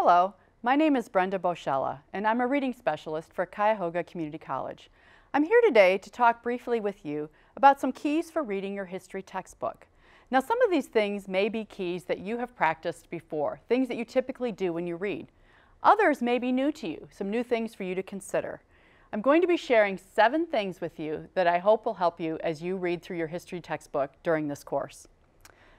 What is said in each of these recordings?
Hello, my name is Brenda Boschella, and I'm a reading specialist for Cuyahoga Community College. I'm here today to talk briefly with you about some keys for reading your history textbook. Now, some of these things may be keys that you have practiced before, things that you typically do when you read. Others may be new to you, some new things for you to consider. I'm going to be sharing seven things with you that I hope will help you as you read through your history textbook during this course.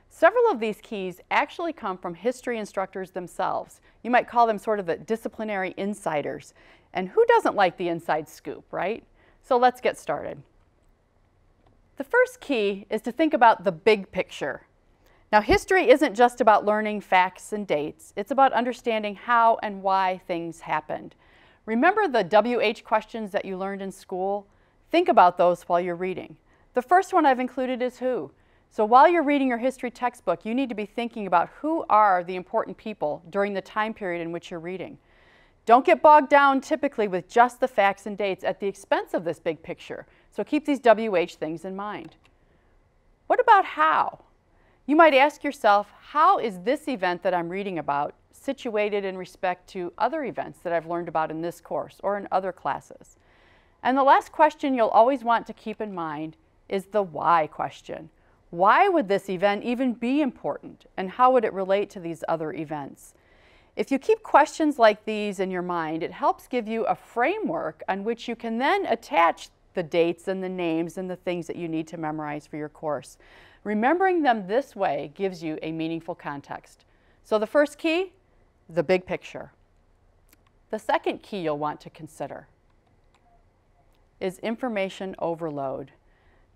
Several of these keys actually come from history instructors themselves. You might call them sort of the disciplinary insiders. And who doesn't like the inside scoop, right? So let's get started. The first key is to think about the big picture. Now, history isn't just about learning facts and dates. It's about understanding how and why things happened. Remember the WH questions that you learned in school? Think about those while you're reading. The first one I've included is who. So while you're reading your history textbook, you need to be thinking about who are the important people during the time period in which you're reading. Don't get bogged down typically with just the facts and dates at the expense of this big picture. So keep these WH things in mind. What about how? You might ask yourself, how is this event that I'm reading about situated in respect to other events that I've learned about in this course or in other classes? And the last question you'll always want to keep in mind is the why question. Why would this event even be important and how would it relate to these other events? If you keep questions like these in your mind, it helps give you a framework on which you can then attach the dates and the names and the things that you need to memorize for your course. Remembering them this way gives you a meaningful context. So the first key, the big picture. The second key you'll want to consider is information overload.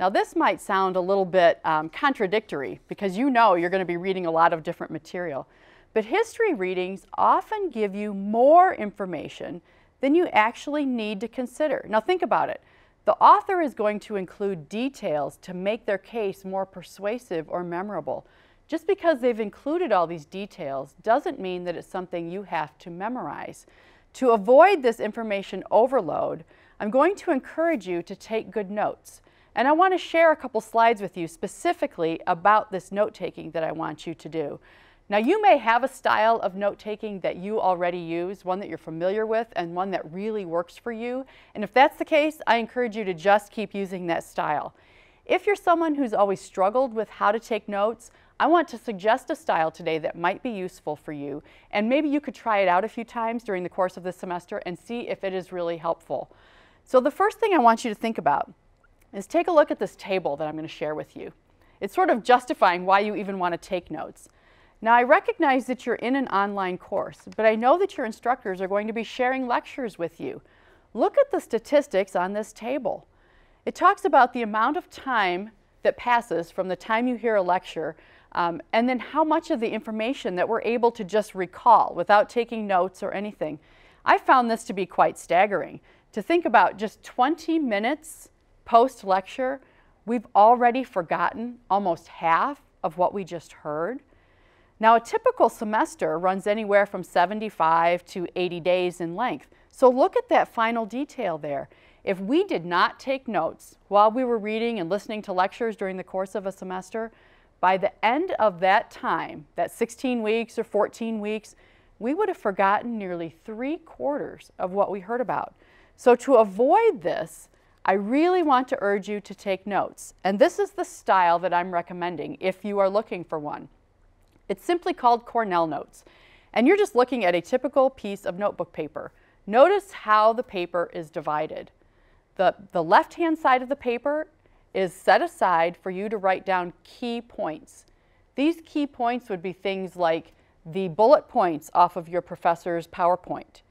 Now this might sound a little bit um, contradictory because you know you're going to be reading a lot of different material. But history readings often give you more information than you actually need to consider. Now think about it. The author is going to include details to make their case more persuasive or memorable. Just because they've included all these details doesn't mean that it's something you have to memorize. To avoid this information overload, I'm going to encourage you to take good notes. And I want to share a couple slides with you specifically about this note-taking that I want you to do. Now you may have a style of note-taking that you already use, one that you're familiar with and one that really works for you. And if that's the case, I encourage you to just keep using that style. If you're someone who's always struggled with how to take notes, I want to suggest a style today that might be useful for you. And maybe you could try it out a few times during the course of the semester and see if it is really helpful. So the first thing I want you to think about is take a look at this table that I'm going to share with you. It's sort of justifying why you even want to take notes. Now I recognize that you're in an online course, but I know that your instructors are going to be sharing lectures with you. Look at the statistics on this table. It talks about the amount of time that passes from the time you hear a lecture um, and then how much of the information that we're able to just recall without taking notes or anything. I found this to be quite staggering. To think about just 20 minutes post-lecture, we've already forgotten almost half of what we just heard. Now, a typical semester runs anywhere from 75 to 80 days in length. So look at that final detail there. If we did not take notes while we were reading and listening to lectures during the course of a semester, by the end of that time, that 16 weeks or 14 weeks, we would have forgotten nearly three quarters of what we heard about. So to avoid this, I really want to urge you to take notes. And this is the style that I'm recommending if you are looking for one. It's simply called Cornell Notes. And you're just looking at a typical piece of notebook paper. Notice how the paper is divided. The, the left-hand side of the paper is set aside for you to write down key points. These key points would be things like the bullet points off of your professor's PowerPoint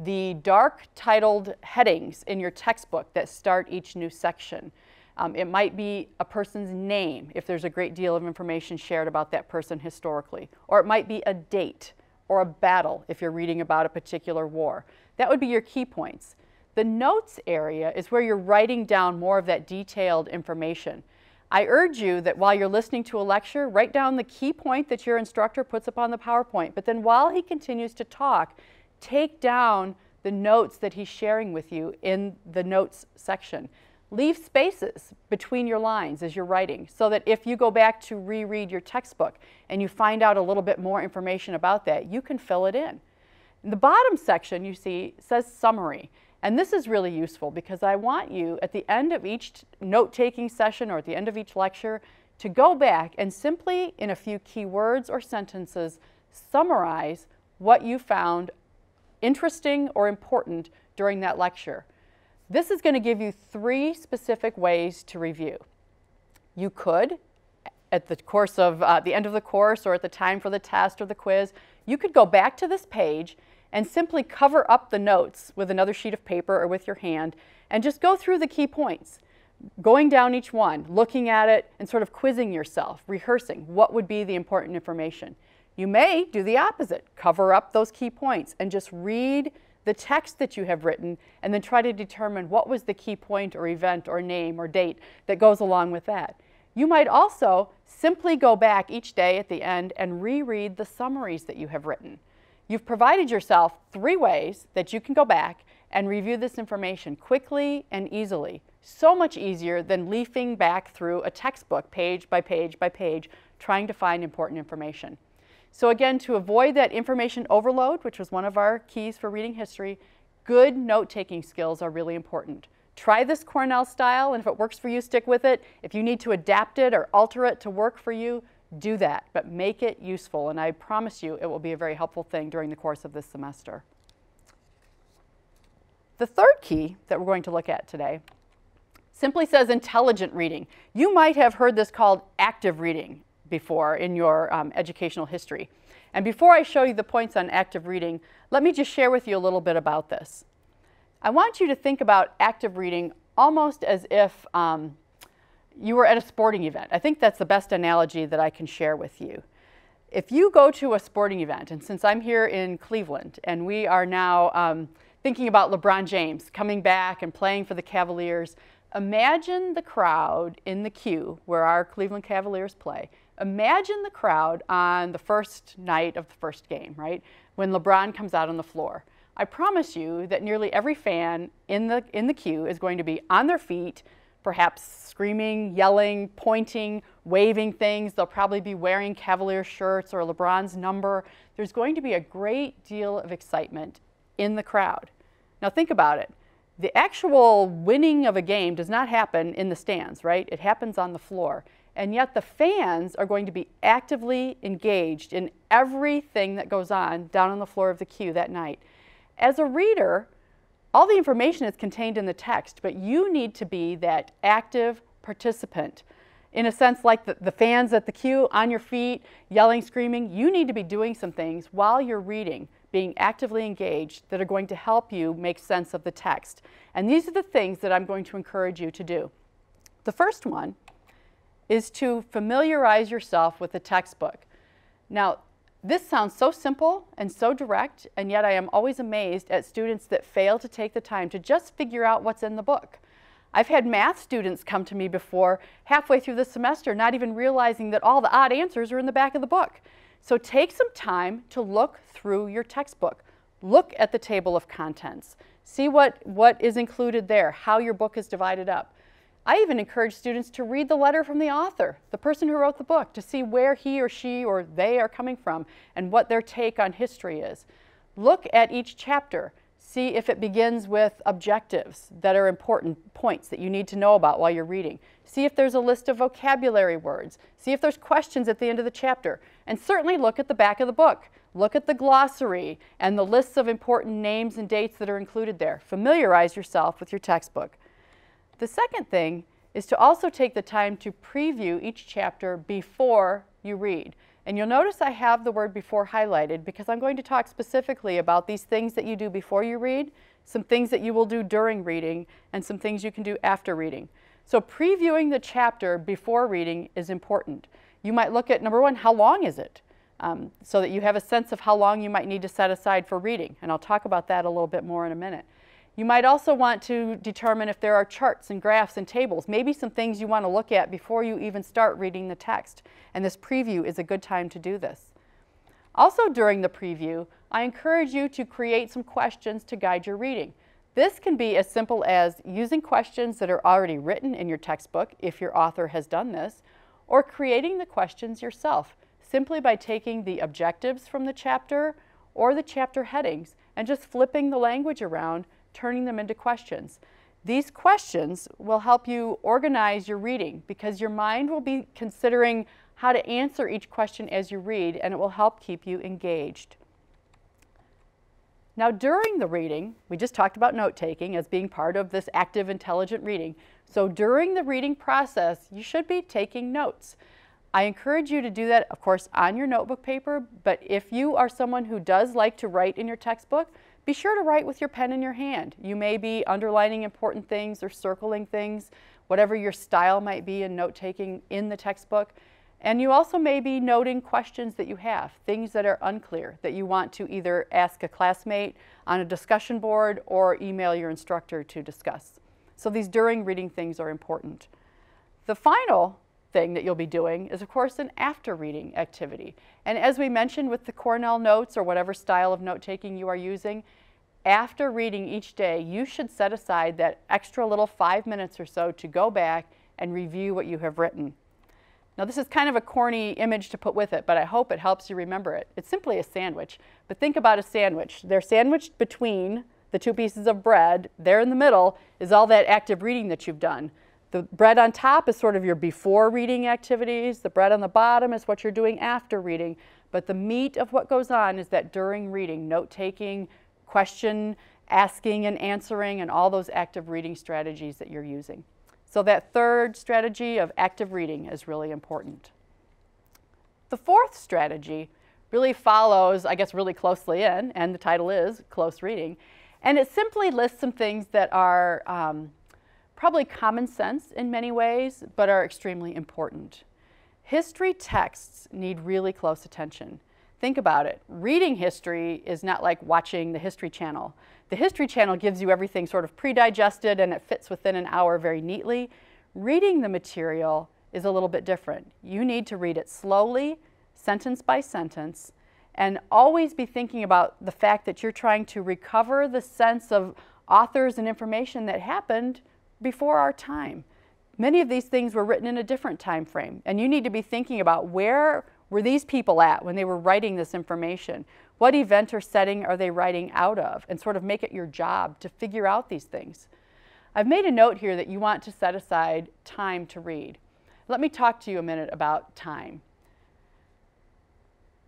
the dark titled headings in your textbook that start each new section. Um, it might be a person's name if there's a great deal of information shared about that person historically. Or it might be a date or a battle if you're reading about a particular war. That would be your key points. The notes area is where you're writing down more of that detailed information. I urge you that while you're listening to a lecture, write down the key point that your instructor puts up on the PowerPoint. But then while he continues to talk, take down the notes that he's sharing with you in the notes section. Leave spaces between your lines as you're writing so that if you go back to reread your textbook and you find out a little bit more information about that, you can fill it in. In the bottom section you see says summary. And this is really useful because I want you at the end of each note-taking session or at the end of each lecture to go back and simply in a few key words or sentences summarize what you found interesting or important during that lecture. This is going to give you three specific ways to review. You could, at the course of uh, the end of the course or at the time for the test or the quiz, you could go back to this page and simply cover up the notes with another sheet of paper or with your hand and just go through the key points, going down each one, looking at it and sort of quizzing yourself, rehearsing what would be the important information. You may do the opposite, cover up those key points and just read the text that you have written and then try to determine what was the key point or event or name or date that goes along with that. You might also simply go back each day at the end and reread the summaries that you have written. You've provided yourself three ways that you can go back and review this information quickly and easily. So much easier than leafing back through a textbook page by page by page trying to find important information. So again, to avoid that information overload, which was one of our keys for reading history, good note-taking skills are really important. Try this Cornell style, and if it works for you, stick with it. If you need to adapt it or alter it to work for you, do that, but make it useful, and I promise you it will be a very helpful thing during the course of this semester. The third key that we're going to look at today simply says intelligent reading. You might have heard this called active reading before in your um, educational history. And before I show you the points on active reading, let me just share with you a little bit about this. I want you to think about active reading almost as if um, you were at a sporting event. I think that's the best analogy that I can share with you. If you go to a sporting event, and since I'm here in Cleveland and we are now um, thinking about LeBron James coming back and playing for the Cavaliers, imagine the crowd in the Q where our Cleveland Cavaliers play Imagine the crowd on the first night of the first game, right? When LeBron comes out on the floor. I promise you that nearly every fan in the, in the Q is going to be on their feet, perhaps screaming, yelling, pointing, waving things. They'll probably be wearing Cavalier shirts or LeBron's number. There's going to be a great deal of excitement in the crowd. Now think about it. The actual winning of a game does not happen in the stands, right? It happens on the floor and yet the fans are going to be actively engaged in everything that goes on down on the floor of the Q that night. As a reader, all the information is contained in the text, but you need to be that active participant. In a sense, like the, the fans at the Q on your feet, yelling, screaming, you need to be doing some things while you're reading, being actively engaged, that are going to help you make sense of the text. And these are the things that I'm going to encourage you to do. The first one is to familiarize yourself with the textbook. Now, this sounds so simple and so direct, and yet I am always amazed at students that fail to take the time to just figure out what's in the book. I've had math students come to me before, halfway through the semester, not even realizing that all the odd answers are in the back of the book. So take some time to look through your textbook. Look at the table of contents. See what, what is included there, how your book is divided up. I even encourage students to read the letter from the author, the person who wrote the book, to see where he or she or they are coming from and what their take on history is. Look at each chapter. See if it begins with objectives that are important points that you need to know about while you're reading. See if there's a list of vocabulary words. See if there's questions at the end of the chapter. And certainly look at the back of the book. Look at the glossary and the lists of important names and dates that are included there. Familiarize yourself with your textbook. The second thing is to also take the time to preview each chapter before you read. And you'll notice I have the word before highlighted because I'm going to talk specifically about these things that you do before you read, some things that you will do during reading, and some things you can do after reading. So previewing the chapter before reading is important. You might look at, number one, how long is it? Um, so that you have a sense of how long you might need to set aside for reading. And I'll talk about that a little bit more in a minute. You might also want to determine if there are charts and graphs and tables, maybe some things you want to look at before you even start reading the text. And this preview is a good time to do this. Also during the preview, I encourage you to create some questions to guide your reading. This can be as simple as using questions that are already written in your textbook, if your author has done this, or creating the questions yourself, simply by taking the objectives from the chapter or the chapter headings and just flipping the language around, turning them into questions. These questions will help you organize your reading because your mind will be considering how to answer each question as you read and it will help keep you engaged. Now during the reading, we just talked about note-taking as being part of this active intelligent reading. So during the reading process, you should be taking notes. I encourage you to do that, of course, on your notebook paper, but if you are someone who does like to write in your textbook, be sure to write with your pen in your hand. You may be underlining important things or circling things, whatever your style might be in note-taking in the textbook. And you also may be noting questions that you have, things that are unclear, that you want to either ask a classmate on a discussion board or email your instructor to discuss. So these during reading things are important. The final thing that you'll be doing is, of course, an after reading activity. And as we mentioned with the Cornell notes or whatever style of note taking you are using, after reading each day, you should set aside that extra little five minutes or so to go back and review what you have written. Now this is kind of a corny image to put with it, but I hope it helps you remember it. It's simply a sandwich, but think about a sandwich. They're sandwiched between the two pieces of bread. There in the middle is all that active reading that you've done. The bread on top is sort of your before reading activities. The bread on the bottom is what you're doing after reading. But the meat of what goes on is that during reading, note-taking, question asking and answering, and all those active reading strategies that you're using. So that third strategy of active reading is really important. The fourth strategy really follows, I guess, really closely in, and the title is Close Reading. And it simply lists some things that are um, probably common sense in many ways, but are extremely important. History texts need really close attention. Think about it. Reading history is not like watching the History Channel. The History Channel gives you everything sort of pre-digested and it fits within an hour very neatly. Reading the material is a little bit different. You need to read it slowly, sentence by sentence, and always be thinking about the fact that you're trying to recover the sense of authors and information that happened before our time. Many of these things were written in a different time frame, and you need to be thinking about where were these people at when they were writing this information? What event or setting are they writing out of? And sort of make it your job to figure out these things. I've made a note here that you want to set aside time to read. Let me talk to you a minute about time.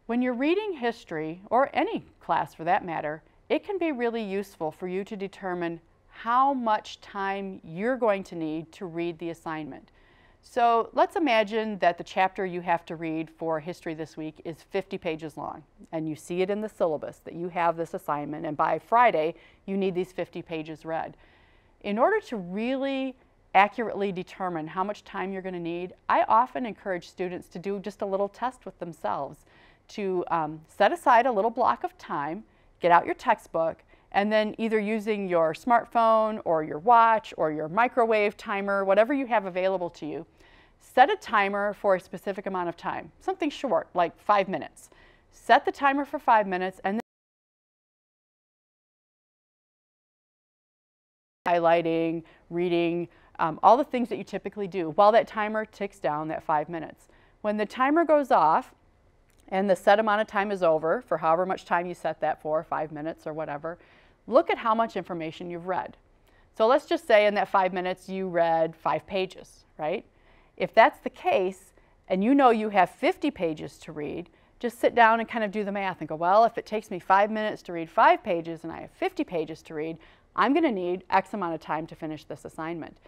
When you're reading history, or any class for that matter, it can be really useful for you to determine how much time you're going to need to read the assignment. So let's imagine that the chapter you have to read for history this week is 50 pages long and you see it in the syllabus that you have this assignment and by Friday you need these 50 pages read. In order to really accurately determine how much time you're going to need, I often encourage students to do just a little test with themselves to um, set aside a little block of time, get out your textbook, and then either using your smartphone or your watch or your microwave timer, whatever you have available to you, set a timer for a specific amount of time, something short, like five minutes. Set the timer for five minutes and then highlighting, reading, um, all the things that you typically do while that timer ticks down that five minutes. When the timer goes off and the set amount of time is over, for however much time you set that for, five minutes or whatever, look at how much information you've read. So let's just say in that five minutes you read five pages, right? If that's the case, and you know you have 50 pages to read, just sit down and kind of do the math and go, well, if it takes me five minutes to read five pages and I have 50 pages to read, I'm going to need X amount of time to finish this assignment.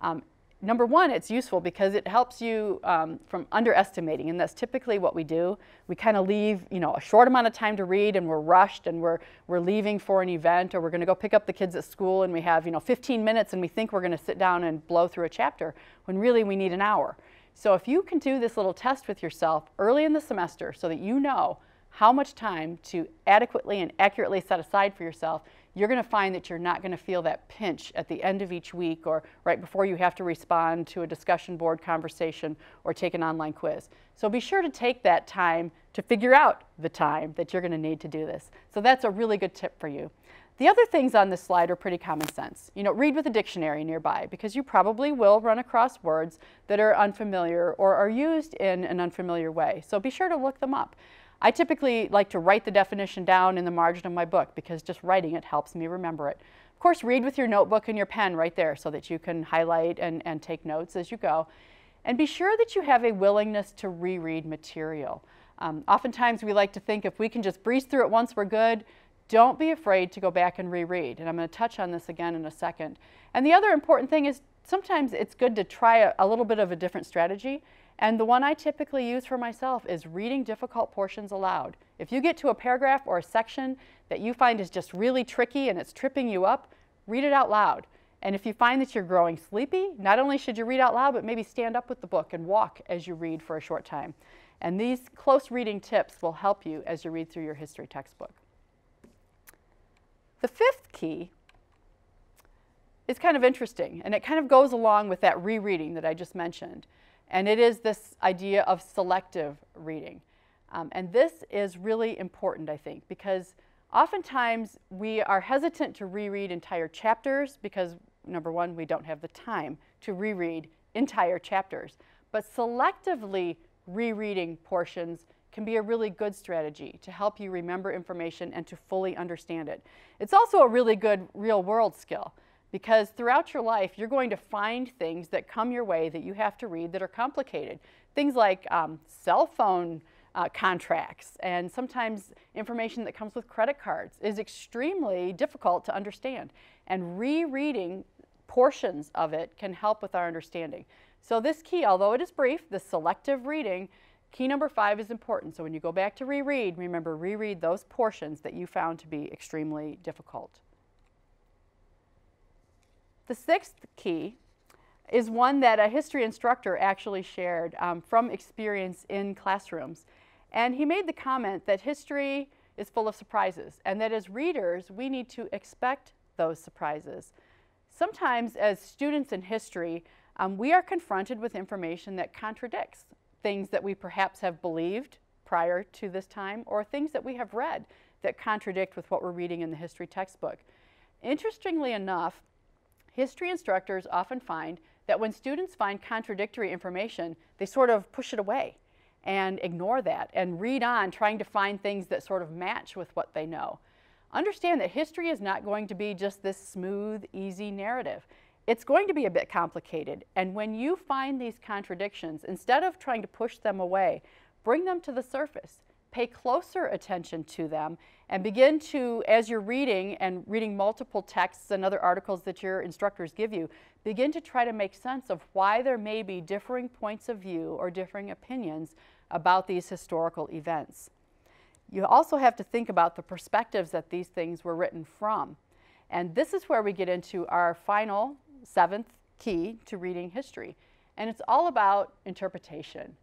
Um, number one, it's useful because it helps you um, from underestimating, and that's typically what we do. We kind of leave, you know, a short amount of time to read, and we're rushed, and we're we're leaving for an event, or we're going to go pick up the kids at school, and we have, you know, 15 minutes, and we think we're going to sit down and blow through a chapter, when really we need an hour. So if you can do this little test with yourself early in the semester, so that you know how much time to adequately and accurately set aside for yourself, you're going to find that you're not going to feel that pinch at the end of each week or right before you have to respond to a discussion board conversation or take an online quiz. So be sure to take that time to figure out the time that you're going to need to do this. So that's a really good tip for you. The other things on this slide are pretty common sense. You know, read with a dictionary nearby because you probably will run across words that are unfamiliar or are used in an unfamiliar way. So be sure to look them up. I typically like to write the definition down in the margin of my book because just writing it helps me remember it. Of course, read with your notebook and your pen right there so that you can highlight and, and take notes as you go. And be sure that you have a willingness to reread material. Um, oftentimes we like to think if we can just breeze through it once, we're good. Don't be afraid to go back and reread. And I'm going to touch on this again in a second. And the other important thing is sometimes it's good to try a, a little bit of a different strategy. And the one I typically use for myself is reading difficult portions aloud. If you get to a paragraph or a section that you find is just really tricky and it's tripping you up, read it out loud. And if you find that you're growing sleepy, not only should you read out loud, but maybe stand up with the book and walk as you read for a short time. And these close reading tips will help you as you read through your history textbook. The fifth key is kind of interesting, and it kind of goes along with that rereading that I just mentioned. And it is this idea of selective reading. Um, and this is really important, I think, because oftentimes we are hesitant to reread entire chapters because, number one, we don't have the time to reread entire chapters. But selectively rereading portions can be a really good strategy to help you remember information and to fully understand it. It's also a really good real world skill because throughout your life you're going to find things that come your way that you have to read that are complicated. Things like um, cell phone uh, contracts and sometimes information that comes with credit cards is extremely difficult to understand. And rereading portions of it can help with our understanding. So this key, although it is brief, the selective reading, key number five is important. So when you go back to reread, remember reread those portions that you found to be extremely difficult. The sixth key is one that a history instructor actually shared um, from experience in classrooms. And he made the comment that history is full of surprises and that as readers, we need to expect those surprises. Sometimes as students in history, um, we are confronted with information that contradicts things that we perhaps have believed prior to this time or things that we have read that contradict with what we're reading in the history textbook. Interestingly enough, history instructors often find that when students find contradictory information, they sort of push it away and ignore that and read on trying to find things that sort of match with what they know. Understand that history is not going to be just this smooth, easy narrative it's going to be a bit complicated. And when you find these contradictions, instead of trying to push them away, bring them to the surface. Pay closer attention to them and begin to, as you're reading and reading multiple texts and other articles that your instructors give you, begin to try to make sense of why there may be differing points of view or differing opinions about these historical events. You also have to think about the perspectives that these things were written from. And this is where we get into our final seventh key to reading history. And it's all about interpretation.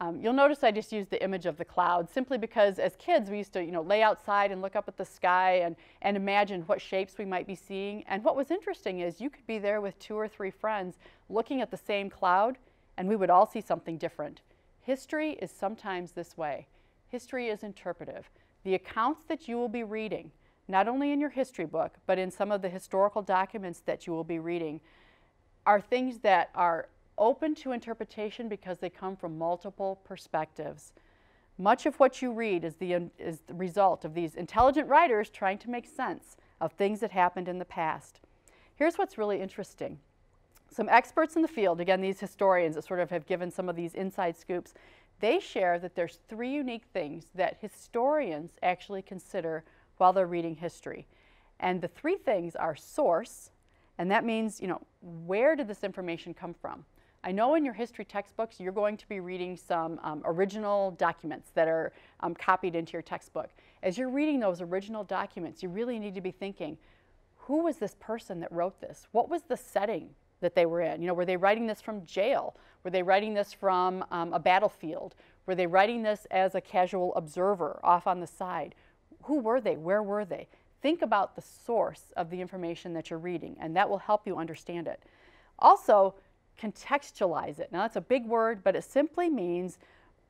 Um, you'll notice I just used the image of the cloud simply because as kids we used to you know, lay outside and look up at the sky and, and imagine what shapes we might be seeing. And what was interesting is you could be there with two or three friends looking at the same cloud and we would all see something different. History is sometimes this way. History is interpretive. The accounts that you will be reading not only in your history book, but in some of the historical documents that you will be reading, are things that are open to interpretation because they come from multiple perspectives. Much of what you read is the, is the result of these intelligent writers trying to make sense of things that happened in the past. Here's what's really interesting. Some experts in the field, again, these historians that sort of have given some of these inside scoops, they share that there's three unique things that historians actually consider while they're reading history. And the three things are source, and that means, you know, where did this information come from? I know in your history textbooks you're going to be reading some um, original documents that are um, copied into your textbook. As you're reading those original documents, you really need to be thinking, who was this person that wrote this? What was the setting that they were in? You know, were they writing this from jail? Were they writing this from um, a battlefield? Were they writing this as a casual observer off on the side? who were they? Where were they? Think about the source of the information that you're reading, and that will help you understand it. Also, contextualize it. Now, that's a big word, but it simply means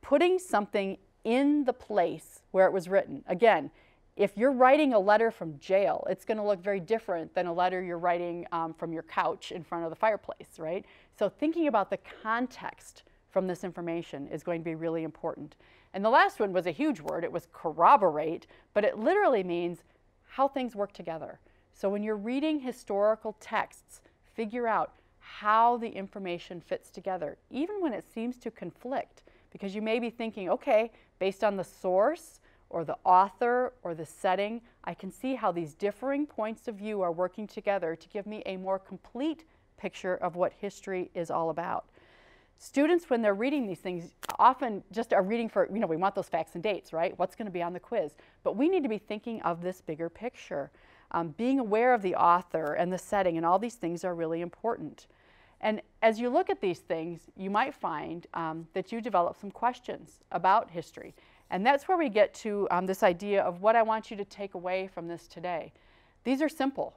putting something in the place where it was written. Again, if you're writing a letter from jail, it's going to look very different than a letter you're writing um, from your couch in front of the fireplace, right? So thinking about the context from this information is going to be really important. And the last one was a huge word. It was corroborate, but it literally means how things work together. So when you're reading historical texts, figure out how the information fits together, even when it seems to conflict, because you may be thinking, okay, based on the source or the author or the setting, I can see how these differing points of view are working together to give me a more complete picture of what history is all about. Students, when they're reading these things, often just are reading for, you know, we want those facts and dates, right? What's going to be on the quiz? But we need to be thinking of this bigger picture. Um, being aware of the author and the setting and all these things are really important. And as you look at these things, you might find um, that you develop some questions about history. And that's where we get to um, this idea of what I want you to take away from this today. These are simple.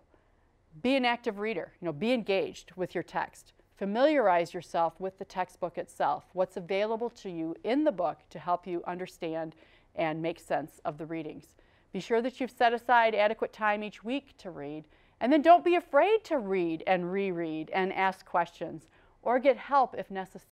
Be an active reader, you know, be engaged with your text. Familiarize yourself with the textbook itself, what's available to you in the book to help you understand and make sense of the readings. Be sure that you've set aside adequate time each week to read, and then don't be afraid to read and reread and ask questions or get help if necessary.